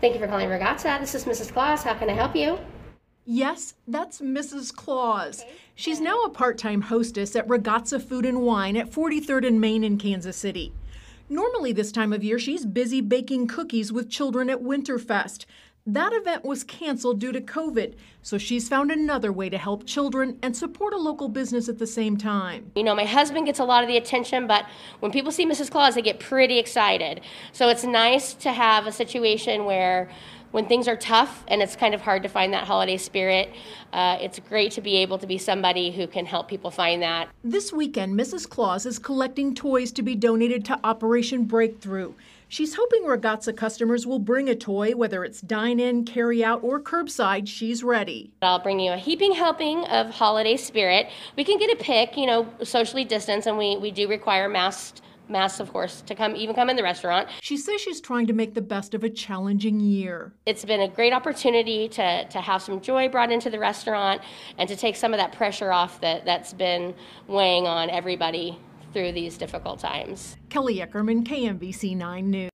Thank you for calling Ragazza. This is Mrs. Claus. How can I help you? Yes, that's Mrs. Claus. She's now a part time hostess at Ragazza Food and Wine at 43rd and Main in Kansas City. Normally, this time of year, she's busy baking cookies with children at Winterfest. That event was canceled due to COVID, so she's found another way to help children and support a local business at the same time. You know, my husband gets a lot of the attention, but when people see Mrs. Claus, they get pretty excited. So it's nice to have a situation where when things are tough and it's kind of hard to find that holiday spirit, uh, it's great to be able to be somebody who can help people find that. This weekend, Mrs. Claus is collecting toys to be donated to Operation Breakthrough. She's hoping Ragazza customers will bring a toy, whether it's dine in, carry out, or curbside, she's ready. I'll bring you a heaping helping of holiday spirit. We can get a pick, you know, socially distanced, and we, we do require masks masks, of course, to come even come in the restaurant. She says she's trying to make the best of a challenging year. It's been a great opportunity to, to have some joy brought into the restaurant and to take some of that pressure off that, that's been weighing on everybody through these difficult times. Kelly Eckerman, KMBC 9 News.